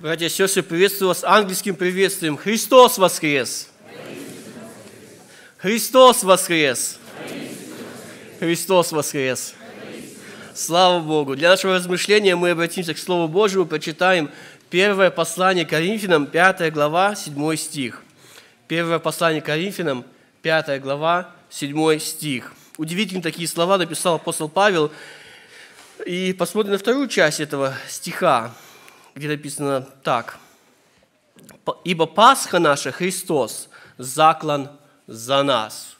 Братья и сестры, приветствую вас ангельским приветствием. Христос воскрес! Христос воскрес! Христос воскрес! Слава Богу! Для нашего размышления мы обратимся к Слову Божьему, прочитаем первое послание Коринфянам, 5 глава, 7 стих. Первое послание Коринфянам, 5 глава, 7 стих. Удивительные такие слова написал апостол Павел. И посмотрим на вторую часть этого стиха где написано так. «Ибо Пасха наша, Христос, заклан за нас».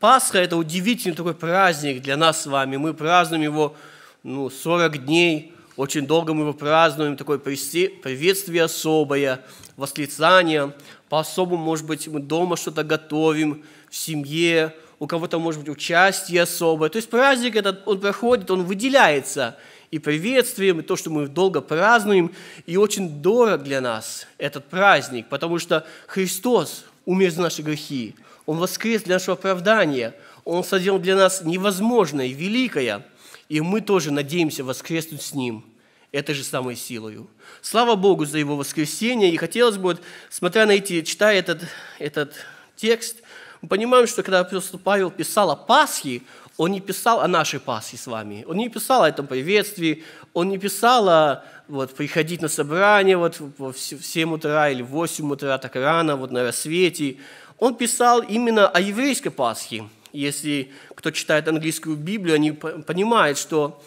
Пасха – это удивительный такой праздник для нас с вами. Мы празднуем его ну, 40 дней, очень долго мы его празднуем, такое приветствие особое, восклицание. По-особому, может быть, мы дома что-то готовим, в семье, у кого-то, может быть, участие особое. То есть праздник этот, он проходит, он выделяется – и приветствием, и то, что мы долго празднуем. И очень дорог для нас этот праздник, потому что Христос умер за наши грехи. Он воскрес для нашего оправдания. Он соделал для нас невозможное великое. И мы тоже надеемся воскреснуть с Ним этой же самой силою. Слава Богу за Его воскресение. И хотелось бы, смотря на эти, читая этот, этот текст, мы понимаем, что когда апостол Павел писал о Пасхе, он не писал о нашей Пасхе с вами, он не писал о этом приветствии, он не писал о вот, приходить на собрание вот, в 7 утра или в 8 утра, так рано, вот на рассвете. Он писал именно о еврейской Пасхе. Если кто читает английскую Библию, они понимают, что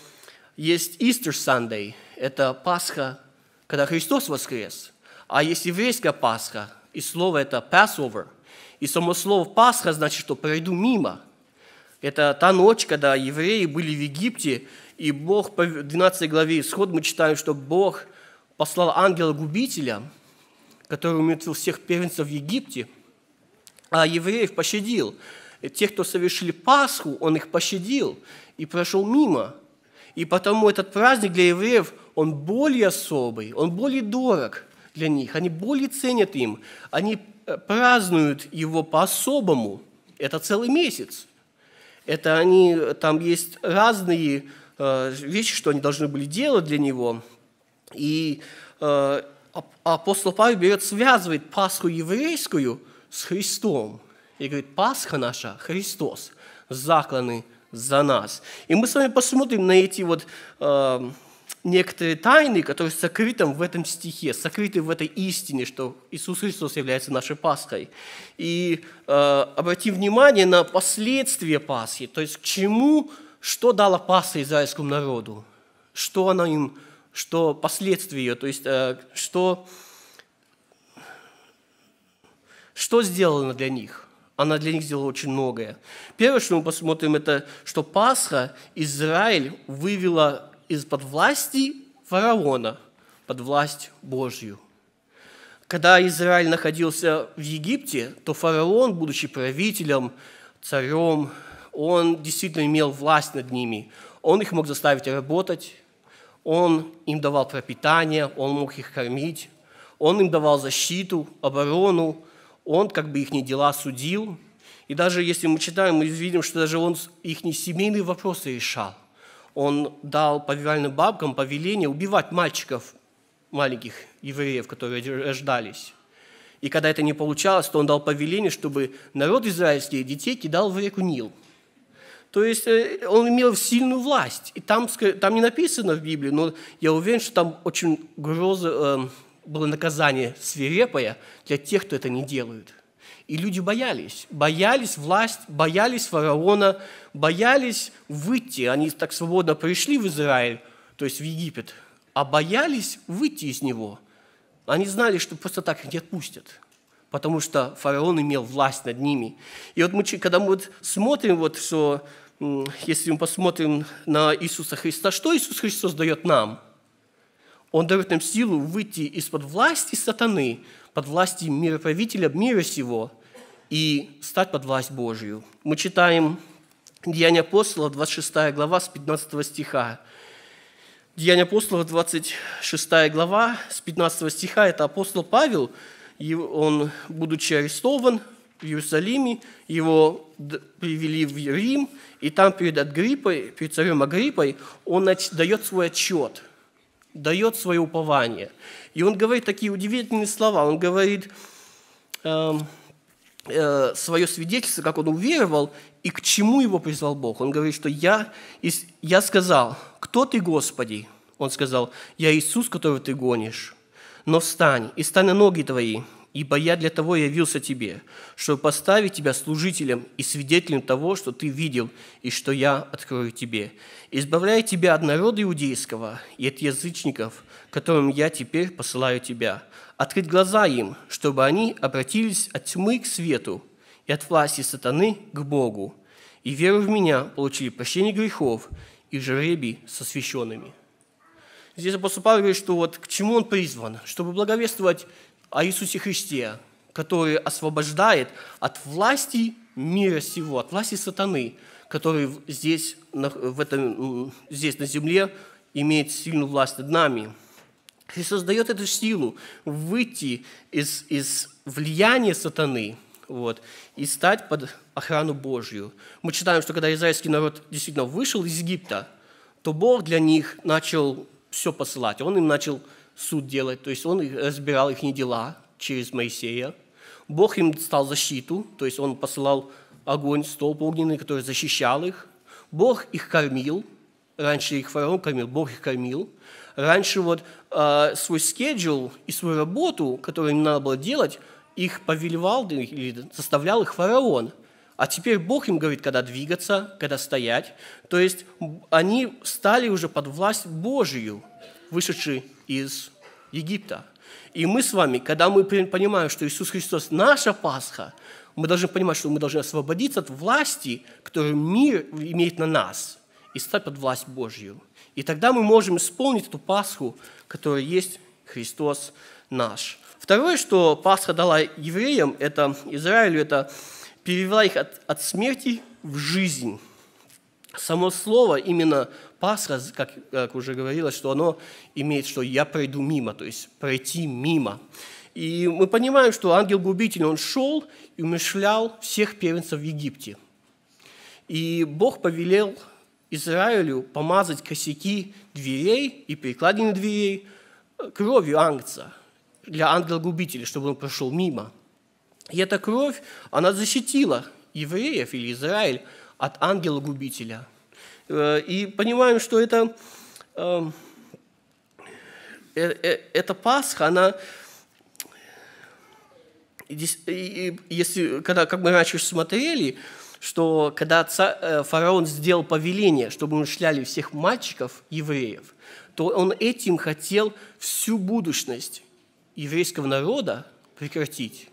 есть Easter Sunday, это Пасха, когда Христос воскрес, а есть еврейская Пасха, и слово это Passover. И само слово Пасха значит, что пройду мимо – это та ночь, когда евреи были в Египте, и Бог, по 12 главе Исход мы читаем, что Бог послал ангела-губителя, который умертвил всех первенцев в Египте, а евреев пощадил. И тех, кто совершили Пасху, он их пощадил и прошел мимо. И потому этот праздник для евреев, он более особый, он более дорог для них, они более ценят им, они э, празднуют его по-особому. Это целый месяц. Это они, там есть разные э, вещи, что они должны были делать для него. И э, апостол Павел берет, связывает Пасху еврейскую с Христом. И говорит, Пасха наша, Христос, закланы за нас. И мы с вами посмотрим на эти вот э, некоторые тайны, которые сокрыты в этом стихе, сокрыты в этой истине, что Иисус Христос является нашей Пасхой. И э, обратим внимание на последствия Пасхи, то есть к чему, что дала Пасха израильскому народу, что она им, что последствия ее, то есть э, что, что сделано для них. Она для них сделала очень многое. Первое, что мы посмотрим, это, что Пасха Израиль вывела из-под власти фараона под власть Божью. Когда Израиль находился в Египте, то фараон, будучи правителем, царем, он действительно имел власть над ними. Он их мог заставить работать, он им давал пропитание, он мог их кормить, он им давал защиту, оборону, он как бы их дела судил. И даже если мы читаем, мы видим, что даже он их семейные вопросы решал он дал повивальным бабкам повеление убивать мальчиков, маленьких евреев, которые рождались. И когда это не получалось, то он дал повеление, чтобы народ израильский детей кидал в реку Нил. То есть э, он имел сильную власть. И там, там не написано в Библии, но я уверен, что там очень грозо, э, было наказание свирепое для тех, кто это не делает. И люди боялись, боялись власть, боялись фараона, боялись выйти. Они так свободно пришли в Израиль, то есть в Египет, а боялись выйти из него. Они знали, что просто так их не отпустят, потому что фараон имел власть над ними. И вот мы, когда мы вот смотрим, вот, что если мы посмотрим на Иисуса Христа, что Иисус Христос дает нам? Он дает нам силу выйти из-под власти сатаны, под власти мироправителя мира сего – и стать под власть Божию. Мы читаем Деяния апостолов, 26 глава, с 15 стиха. Деяния апостолов, 26 глава, с 15 стиха, это апостол Павел, он, будучи арестован в Иерусалиме, его привели в Рим, и там перед Агриппой, перед царем Агриппой, он дает свой отчет. дает свое упование. И он говорит такие удивительные слова. Он говорит э, свое свидетельство, как он уверовал и к чему его призвал Бог. Он говорит, что я, я сказал, кто ты, Господи? Он сказал, я Иисус, которого ты гонишь. Но встань и стань на ноги твои, ибо я для того явился тебе, чтобы поставить тебя служителем и свидетелем того, что ты видел и что я открою тебе, избавляя тебя от народа иудейского и от язычников, которым я теперь посылаю тебя, открыть глаза им, чтобы они обратились от тьмы к свету и от власти сатаны к Богу, и веру в меня получили прощение грехов и жребий со священными». Здесь апостол Павел говорит, что вот к чему он призван? Чтобы благовествовать о Иисусе Христе, который освобождает от власти мира сего, от власти сатаны, который здесь, в этом, здесь на земле имеет сильную власть над нами. Христос дает эту силу выйти из, из влияния сатаны вот, и стать под охрану Божью. Мы читаем, что когда израильский народ действительно вышел из Египта, то Бог для них начал все посылать. Он им начал суд делать, то есть он разбирал их дела через Моисея. Бог им стал защиту, то есть он посылал огонь, столб огненный, который защищал их. Бог их кормил, раньше их фараон кормил, Бог их кормил. Раньше вот э, свой скеджул и свою работу, которую им надо было делать, их повелевал или заставлял их фараон. А теперь Бог им говорит, когда двигаться, когда стоять. То есть они стали уже под власть Божию, вышедшие из Египта. И мы с вами, когда мы понимаем, что Иисус Христос наша Пасха, мы должны понимать, что мы должны освободиться от власти, которую мир имеет на нас, и стать под власть Божью. И тогда мы можем исполнить эту Пасху, которая есть Христос наш. Второе, что Пасха дала евреям, это Израилю, это перевела их от, от смерти в жизнь. Само слово именно Пасха, как, как уже говорилось, что оно имеет, что я пройду мимо, то есть пройти мимо. И мы понимаем, что ангел-губитель, он шел и умышлял всех первенцев в Египте. И Бог повелел Израилю помазать косяки дверей и перекладины дверей кровью ангца для ангела-губителя, чтобы он прошел мимо – и эта кровь, она защитила евреев или Израиль от ангела-губителя. Э, и понимаем, что это, эм, э, э, эта Пасха, она, если, когда, как мы раньше смотрели, что когда фараон сделал повеление, чтобы мы всех мальчиков евреев, то он этим хотел всю будущность еврейского народа прекратить.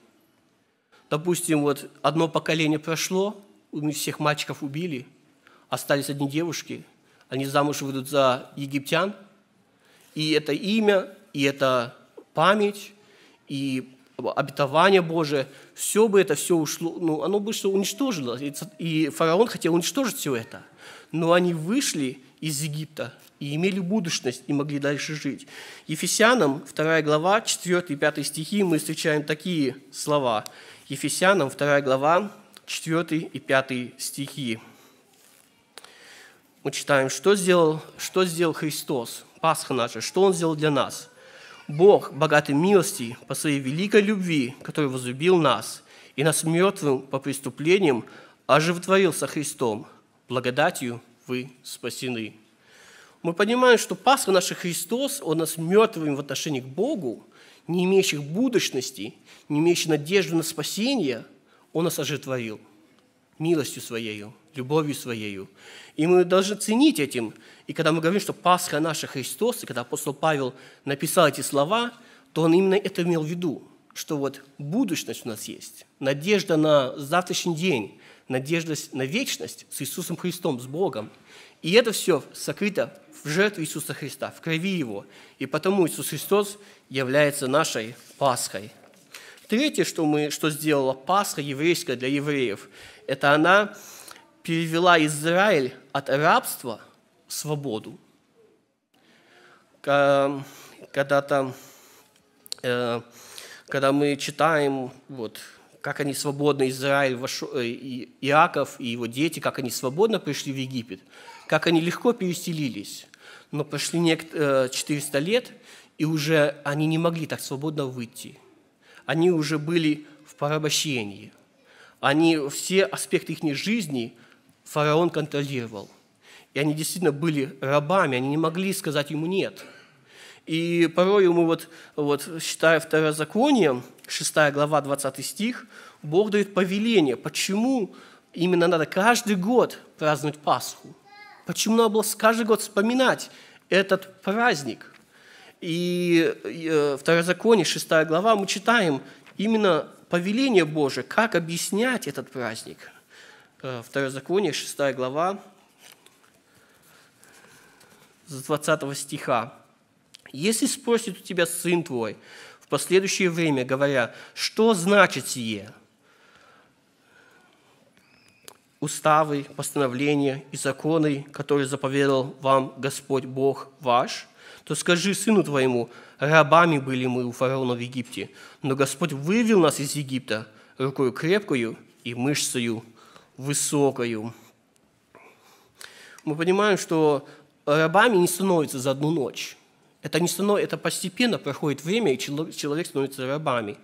Допустим, вот одно поколение прошло, мы всех мальчиков убили, остались одни девушки, они замуж выйдут за египтян, и это имя, и это память, и обетование Божие, все бы это все ушло, ну, оно бы что уничтожило. И фараон хотел уничтожить все это. Но они вышли из Египта и имели будущность, и могли дальше жить. Ефесянам, 2 глава, 4 и 5 стихи, мы встречаем такие слова. Ефесянам 2 глава, 4 и 5 стихи. Мы читаем, что сделал, что сделал Христос, Пасха наша, что Он сделал для нас. Бог, богатый милости, по своей великой любви, который возлюбил нас, и нас мертвым по преступлениям оживотворил со Христом. Благодатью вы спасены. Мы понимаем, что Пасха наша Христос, Он нас мертвым в отношении к Богу, не имеющих будущности, не имеющих надежды на спасение, Он нас ожитворил милостью Своею, любовью Своею. И мы должны ценить этим. И когда мы говорим, что Пасха наша Христос, и когда апостол Павел написал эти слова, то он именно это имел в виду, что вот будущность у нас есть, надежда на завтрашний день, надежда на вечность с Иисусом Христом, с Богом. И это все сокрыто в жертве Иисуса Христа, в крови Его. И потому Иисус Христос является нашей Пасхой. Третье, что, мы, что сделала Пасха еврейская для евреев, это она перевела Израиль от рабства в свободу. Когда-то, э, когда мы читаем, вот, как они свободно, Израиль, э, Иаков и его дети, как они свободно пришли в Египет, как они легко переселились. Но прошли 400 лет, и уже они не могли так свободно выйти. Они уже были в порабощении. Они, все аспекты их жизни фараон контролировал. И они действительно были рабами, они не могли сказать ему «нет». И порой мы вот, вот считая второзаконием, 6 глава, 20 стих, Бог дает повеление, почему именно надо каждый год праздновать Пасху. Почему надо было каждый год вспоминать этот праздник. И э, Второзаконие, 6 глава, мы читаем именно повеление Божие, как объяснять этот праздник. Э, Второзаконие, 6 глава, с 20 стиха. «Если спросит у тебя сын твой в последующее время, говоря, что значит сие? Уставы, постановления и законы, которые заповедал вам Господь Бог ваш, то скажи сыну твоему, рабами были мы у фараона в Египте, но Господь вывел нас из Египта рукою крепкою и мышцею высокою». Мы понимаем, что рабами не становятся за одну ночь. Это, не станов... это постепенно проходит время, и человек становится рабами.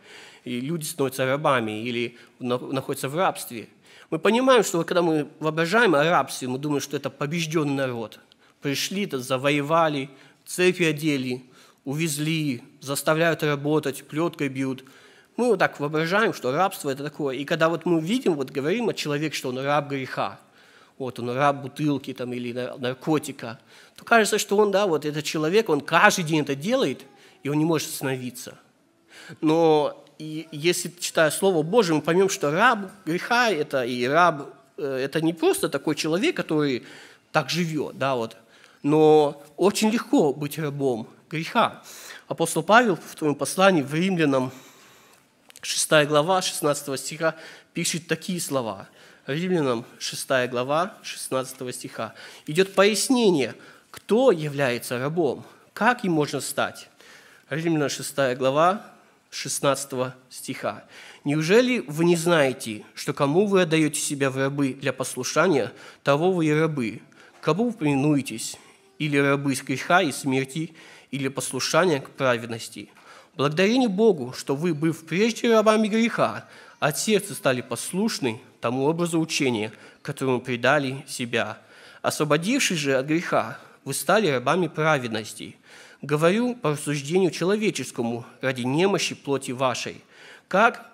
И люди становятся рабами или находятся в рабстве. Мы понимаем, что когда мы воображаем о рабстве, мы думаем, что это побежденный народ. Пришли, то завоевали, цепи одели, увезли, заставляют работать, плеткой бьют. Мы вот так воображаем, что рабство – это такое. И когда вот мы видим, вот говорим о человеке, что он раб греха, вот он раб бутылки там, или наркотика, то кажется, что он, да, вот этот человек, он каждый день это делает, и он не может остановиться. Но и если читая Слово Божие, мы поймем, что раб греха это и раб э, это не просто такой человек, который так живет, да, вот, но очень легко быть рабом греха. Апостол Павел в своем послании в Римлянам 6 глава 16 стиха пишет такие слова. Римлянам 6 глава 16 стиха. Идет пояснение, кто является рабом, как им можно стать. Римлянам 6 глава 16 стиха. «Неужели вы не знаете, что кому вы отдаете себя в рабы для послушания, того вы и рабы? Кому вы повинуетесь? Или рабы греха и смерти, или послушания к праведности? Благодарение Богу, что вы, быв прежде рабами греха, от сердца стали послушны тому образу учения, которому предали себя. Освободившись же от греха, вы стали рабами праведности. Говорю по рассуждению человеческому ради немощи плоти вашей. Как,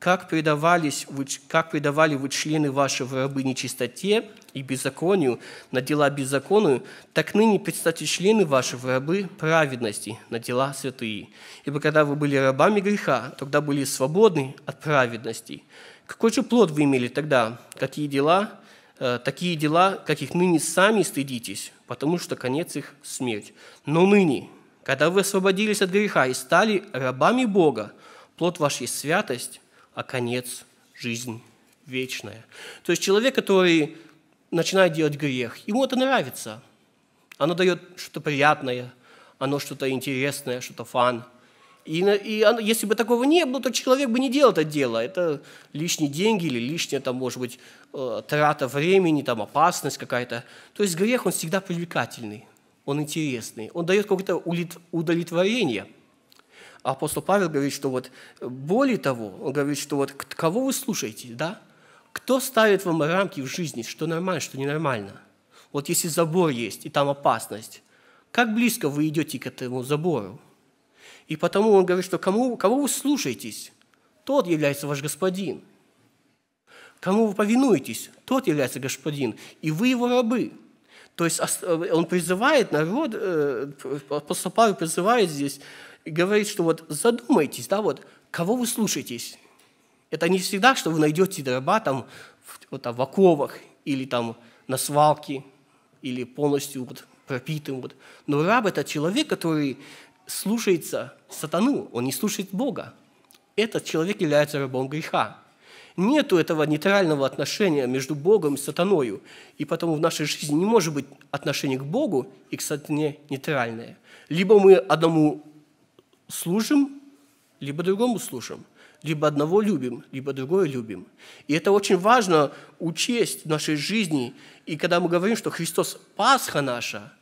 как, предавались как предавали вы члены ваши в рабы нечистоте и беззаконию на дела беззаконию, так ныне представьте члены ваши в рабы праведности на дела святые. Ибо когда вы были рабами греха, тогда были свободны от праведности. Какой же плод вы имели тогда? Какие дела? Э, такие дела, каких ныне сами стыдитесь, потому что конец их – смерть. Но ныне, когда вы освободились от греха и стали рабами Бога, плод ваш есть святость, а конец – жизнь вечная. То есть человек, который начинает делать грех, ему это нравится. Оно дает что-то приятное, оно что-то интересное, что-то фан – и, и если бы такого не было, то человек бы не делал это дело. Это лишние деньги или лишняя, там, может быть, э, трата времени, там, опасность какая-то. То есть грех, он всегда привлекательный, он интересный, он дает какое-то удовлетворение. Апостол Павел говорит, что вот более того, он говорит, что вот кого вы слушаете, да? Кто ставит вам рамки в жизни, что нормально, что ненормально? Вот если забор есть, и там опасность, как близко вы идете к этому забору? И потому он говорит, что кому, кого вы слушаетесь, тот является ваш господин. Кому вы повинуетесь, тот является господин, и вы его рабы. То есть э, он призывает народ, э, апостол Павел призывает здесь, и говорит, что вот задумайтесь, да, вот, кого вы слушаетесь. Это не всегда, что вы найдете раба там, вот, там в оковах или там на свалке, или полностью вот, пропитым. Вот. Но раб – это человек, который слушается сатану, он не слушает Бога. Этот человек является рабом греха. Нету этого нейтрального отношения между Богом и сатаною, и потому в нашей жизни не может быть отношение к Богу и к сатане нейтральное. Либо мы одному служим, либо другому служим. Либо одного любим, либо другое любим. И это очень важно учесть в нашей жизни. И когда мы говорим, что Христос – Пасха наша,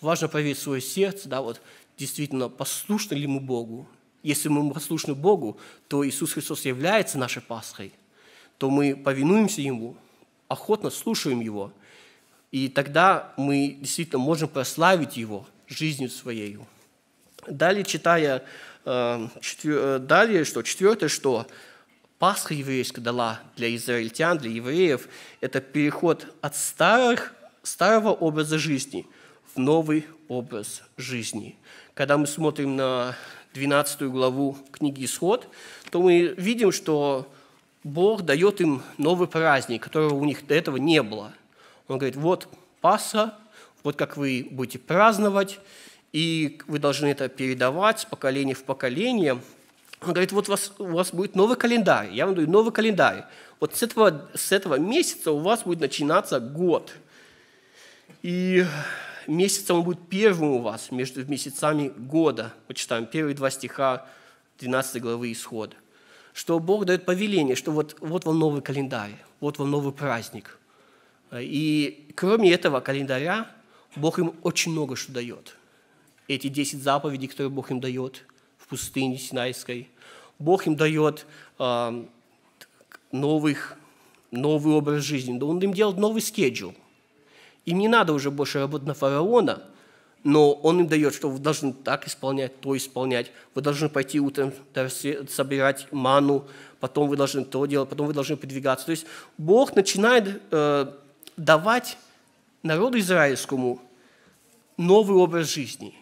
важно проверить свое сердце, да, вот действительно, послушны ли мы Богу. Если мы послушны Богу, то Иисус Христос является нашей Пасхой, то мы повинуемся Ему, охотно слушаем Его, и тогда мы действительно можем прославить Его жизнью своей. Далее, читая, э, э, далее, что четвертое, что Пасха еврейская дала для израильтян, для евреев, это переход от старых, старого образа жизни в новый образ жизни. Когда мы смотрим на 12 главу книги «Исход», то мы видим, что Бог дает им новый праздник, которого у них до этого не было. Он говорит, вот Пасха, вот как вы будете праздновать, и вы должны это передавать с поколения в поколение – он говорит, вот у вас, у вас будет новый календарь. Я вам даю новый календарь. Вот с этого, с этого месяца у вас будет начинаться год. И месяцем он будет первым у вас между месяцами года. Мы читаем первые два стиха 12 главы Исход. Что Бог дает повеление, что вот, вот вам новый календарь, вот вам новый праздник. И кроме этого календаря, Бог им очень много что дает. Эти 10 заповедей, которые Бог им дает – пустыне Синайской. Бог им дает э, новых, новый образ жизни. Он им делает новый скеджул. Им не надо уже больше работать на фараона, но он им дает, что вы должны так исполнять, то исполнять. Вы должны пойти утром собирать ману, потом вы должны то делать, потом вы должны продвигаться. То есть Бог начинает э, давать народу израильскому новый образ жизни.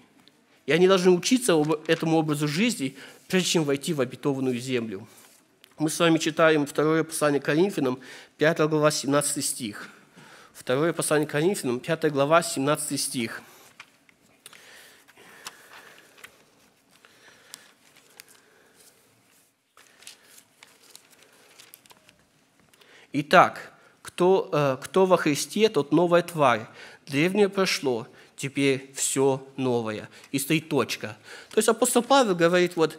И они должны учиться этому образу жизни, прежде чем войти в обетованную землю. Мы с вами читаем второе послание Коринфянам, 5 глава, 17 стих. Второе послание Коринфянам, 5 глава, 17 стих. Итак, кто, э, кто во Христе, тот новая тварь. Древнее прошло, теперь все новое. И стоит точка. То есть апостол Павел говорит, вот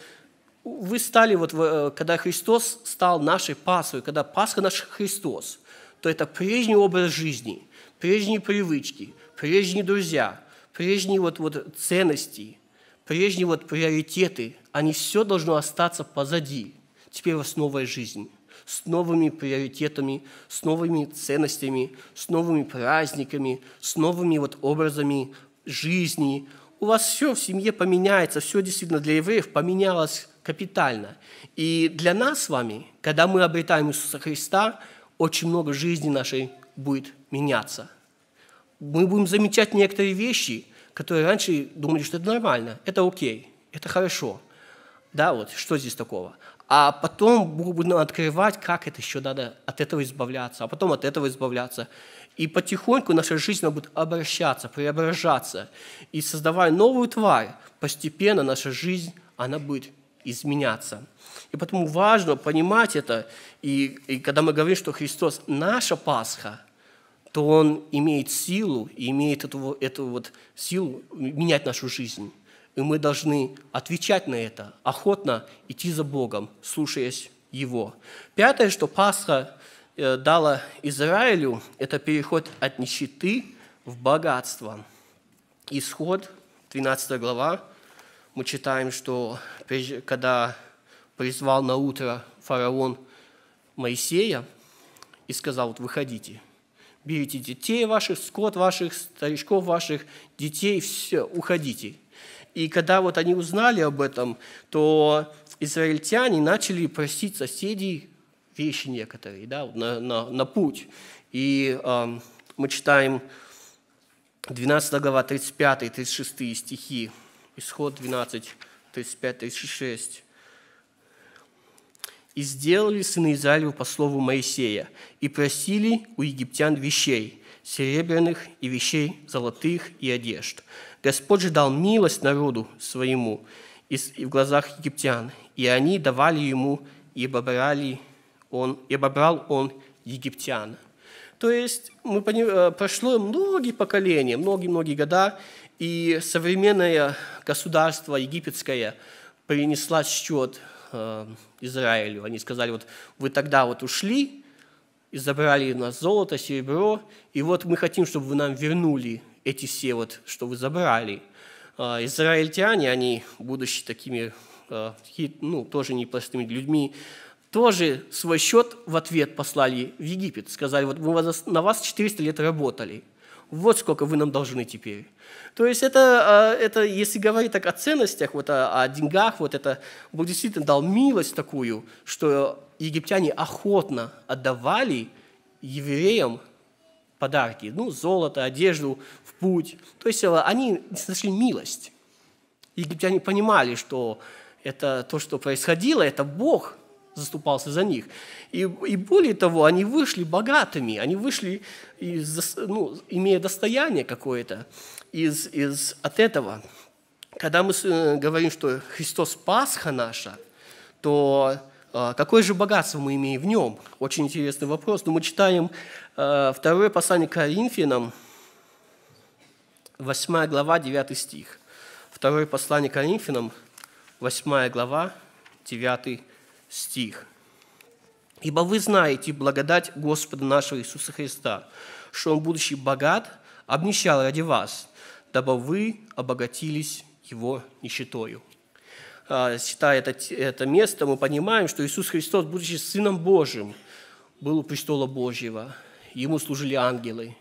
вы стали, вот, э, когда Христос стал нашей Пасхой, когда Пасха наш Христос, то это прежний образ жизни, прежние привычки, прежние друзья, прежние вот, вот ценности, прежние вот приоритеты, они все должно остаться позади. Теперь у вас новая жизнь с новыми приоритетами, с новыми ценностями, с новыми праздниками, с новыми вот образами жизни. У вас все в семье поменяется, все действительно для евреев поменялось капитально. И для нас с вами, когда мы обретаем Иисуса Христа, очень много жизни нашей будет меняться. Мы будем замечать некоторые вещи, которые раньше думали, что это нормально, это окей, это хорошо. Да, вот что здесь такого? А потом нам открывать, как это еще надо от этого избавляться, а потом от этого избавляться. И потихоньку наша жизнь будет обращаться, преображаться. И создавая новую тварь, постепенно наша жизнь, она будет изменяться. И поэтому важно понимать это. И, и когда мы говорим, что Христос наша Пасха, то Он имеет силу, и имеет эту, эту вот силу менять нашу жизнь. И мы должны отвечать на это, охотно идти за Богом, слушаясь Его. Пятое, что Пасха э, дала Израилю, это переход от нищеты в богатство. Исход, 12 глава, мы читаем, что когда призвал на утро фараон Моисея и сказал, вот выходите, берите детей ваших, скот ваших, старичков ваших, детей, все, уходите. И когда вот они узнали об этом, то израильтяне начали просить соседей вещи некоторые да, на, на, на путь. И э, мы читаем 12 глава, 35-36 стихи, исход 12, 35-36. «И сделали сыны Израилева по слову Моисея, и просили у египтян вещей, серебряных и вещей золотых и одежд, Господь же дал милость народу своему и в глазах египтян, и они давали ему, и обобрали он, и обобрал он египтян. То есть мы э, прошло многие поколения, многие-многие года, и современное государство египетское принесла счет э, Израилю. Они сказали, вот вы тогда вот ушли, и забрали у нас золото, серебро, и вот мы хотим, чтобы вы нам вернули эти все вот, что вы забрали. А, израильтяне, они, будучи такими, а, ну, тоже непростыми людьми, тоже свой счет в ответ послали в Египет. Сказали, вот мы на вас 400 лет работали, вот сколько вы нам должны теперь. То есть это, а, это если говорить так о ценностях, вот о, о деньгах, вот это Бог действительно дал милость такую, что египтяне охотно отдавали евреям подарки, ну, золото, одежду в путь. То есть э, они нашли милость. Египтяне понимали, что это то, что происходило, это Бог заступался за них. И, и более того, они вышли богатыми, они вышли, из, ну, имея достояние какое-то из, из, от этого. Когда мы э, говорим, что Христос Пасха наша, то какое же богатство мы имеем в нем? Очень интересный вопрос. Но мы читаем э, второе послание к Коринфянам, 8 глава, 9 стих. Второе послание к Коринфянам, 8 глава, 9 стих. «Ибо вы знаете благодать Господа нашего Иисуса Христа, что Он, будучи богат, обнищал ради вас, дабы вы обогатились Его нищетою». А, читая это, это место, мы понимаем, что Иисус Христос, будучи Сыном Божьим, был у престола Божьего, Ему служили ангелы,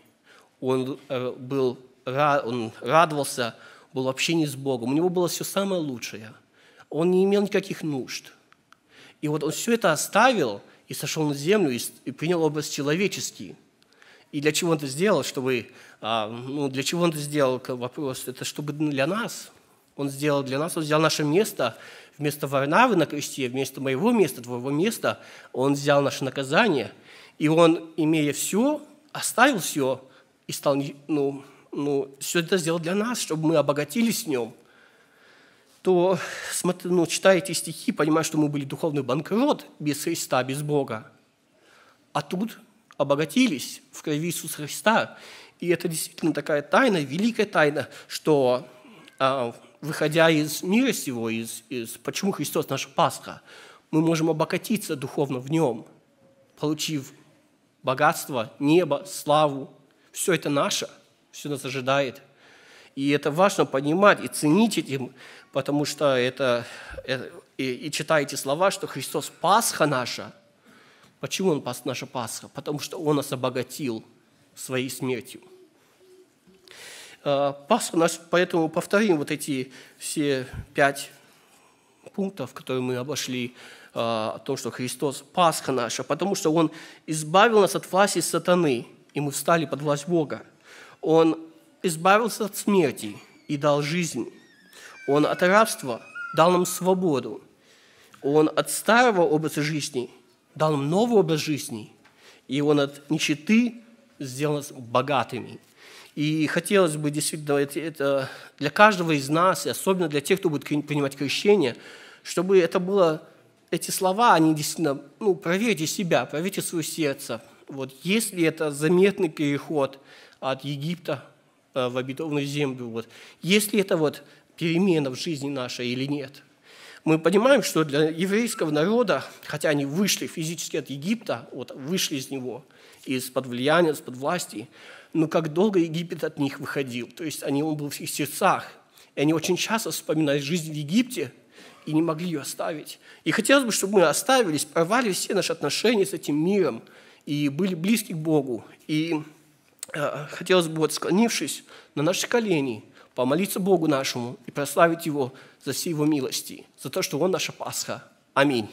Он, э, был, он радовался, был в общении с Богом, у Него было все самое лучшее. Он не имел никаких нужд – и вот он все это оставил и сошел на землю и принял образ человеческий. И для чего он это сделал? Чтобы, а, ну, для чего он это сделал? Вопрос. Это чтобы для нас. Он сделал для нас, он взял наше место вместо Варнавы на кресте, вместо моего места, твоего места, он взял наше наказание. И он, имея все, оставил все и стал, ну, ну, все это сделал для нас, чтобы мы обогатились в нем – то ну, читая эти стихи, понимая, что мы были духовный банкрот без Христа, без Бога. А тут обогатились в крови Иисуса Христа. И это действительно такая тайна, великая тайна, что а, выходя из мира сего, из, из, почему Христос наша Пасха, мы можем обогатиться духовно в Нем, получив богатство, небо, славу. Все это наше, все нас ожидает. И это важно понимать и ценить этим потому что это, это и, и читаете слова, что Христос Пасха наша. Почему Он наша Пасха? Потому что Он нас обогатил своей смертью. А, Пасха наш, поэтому повторим вот эти все пять пунктов, которые мы обошли, а, о том, что Христос Пасха наша, потому что Он избавил нас от власти сатаны, и мы встали под власть Бога. Он избавился от смерти и дал жизнь. Он от рабства дал нам свободу. Он от старого образа жизни дал нам новый образ жизни. И Он от нищеты сделал нас богатыми. И хотелось бы действительно это для каждого из нас, и особенно для тех, кто будет принимать крещение, чтобы это было, эти слова, они действительно, ну, проверьте себя, проверьте свое сердце. Вот есть ли это заметный переход от Египта э, в обетованную землю? Вот. Если это вот перемена в жизни нашей или нет. Мы понимаем, что для еврейского народа, хотя они вышли физически от Египта, вот вышли из него, из-под влияния, из-под власти, но как долго Египет от них выходил. То есть они, он был в их сердцах. И они очень часто вспоминали жизнь в Египте и не могли ее оставить. И хотелось бы, чтобы мы оставились, порвали все наши отношения с этим миром и были близки к Богу. И э, хотелось бы, вот, склонившись на наши колени, помолиться Богу нашему и прославить Его за все Его милости, за то, что Он наша Пасха. Аминь.